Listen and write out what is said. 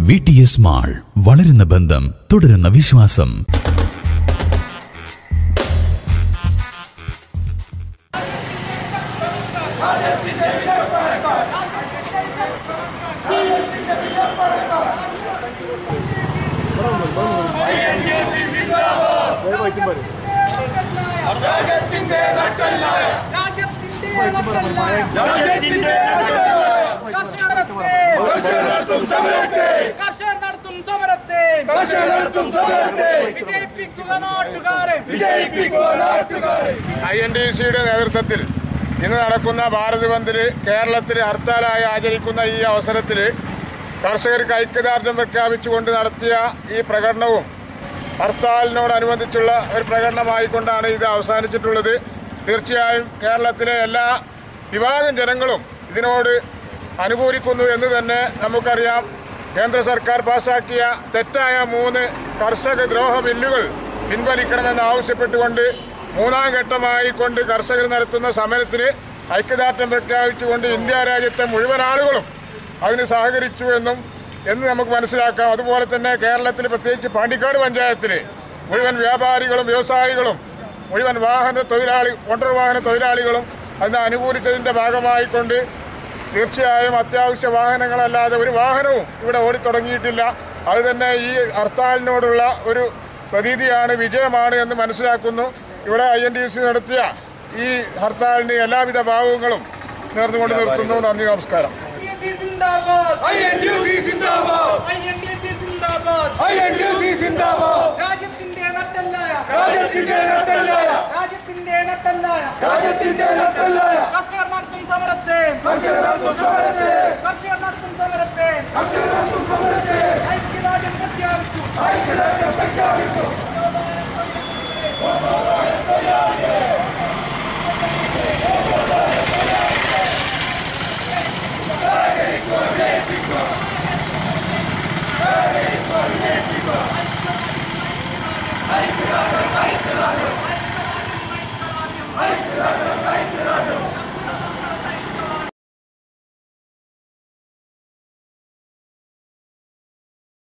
V T S mall വളരുന്ന ബന്ധം തുടരുന്ന വിശ്വാസം. സമരത്തെ നാട്ടുകാരെ ഐ എൻ ഡി സിയുടെ നേതൃത്വത്തിൽ ഇന്ന് നടക്കുന്ന ഭാരത് ബന്ദിൽ കേരളത്തിൽ ഹർത്താലായി ആചരിക്കുന്ന ഈ അവസരത്തിൽ കർഷകർക്ക് ഐക്യദാർഢ്യം പ്രഖ്യാപിച്ചുകൊണ്ട് നടത്തിയ ഈ പ്രകടനവും ഹർത്താലിനോടനുബന്ധിച്ചുള്ള ഒരു പ്രകടനമായിക്കൊണ്ടാണ് ഇത് അവസാനിച്ചിട്ടുള്ളത്. തീർച്ചയായും കേരളത്തിലെ എല്ലാ വിഭാഗം ജനങ്ങളും ഇതിനോട് അനുകൂലിക്കുന്നു എന്ന് തന്നെ നമുക്കറിയാം. കേന്ദ്ര സർക്കാർ പാസാക്കിയ തെറ്റായ മൂന്ന് കർഷക ദ്രോഹ ബില്ലുകൾ പിൻവലിക്കണമെന്ന് ആവശ്യപ്പെട്ടുകൊണ്ട് മൂന്നാം ഘട്ടമായി കൊണ്ട് കർഷകർ നടത്തുന്ന സമരത്തിന് ഐക്യദാർഢ്യം പ്രഖ്യാപിച്ചുകൊണ്ട് ഇന്ത്യ രാജ്യത്തെ മുഴുവൻ ആളുകളും അതിന് സഹകരിച്ചു എന്നും എന്ന് നമുക്ക് മനസ്സിലാക്കാം. അതുപോലെ തന്നെ കേരളത്തിൽ പ്രത്യേകിച്ച് പാണ്ടിക്കാട് പഞ്ചായത്തിൽ മുഴുവൻ വ്യാപാരികളും വ്യവസായികളും മുഴുവൻ വാഹന തൊഴിലാളി മോട്ടോർ വാഹന തൊഴിലാളികളും അതിനെ അനുകൂലിച്ചതിന്റെ ഭാഗമായിക്കൊണ്ട് തീർച്ചയായും അത്യാവശ്യ വാഹനങ്ങളല്ലാതെ ഒരു വാഹനവും ഇവിടെ ഓടിത്തുടങ്ങിയിട്ടില്ല. അത് തന്നെ ഈ ഹർത്താലിനോടുള്ള ഒരു പ്രതീതിയാണ് വിജയമാണ് എന്ന് മനസ്സിലാക്കുന്നു. ഇവിടെ ഐ എൻ ഡി സി നടത്തിയ ഈ ഹർത്താലിന്റെ എല്ലാവിധ ഭാവങ്ങളും നേർന്നുകൊണ്ട് നിർത്തുന്നു. നന്ദി നമസ്കാരം. രാജ്യത്തിന്റെ നട്ടല്ലായ. രാജ്യത്തിന്റെ നട്ടല്ലായ. കർഷകർ നടത്തും സമരത്തെ കർഷകർ നടത്തും സമരത്തെ ഐക്യദാർഢ്യം പ്രഖ്യാപിച്ചു.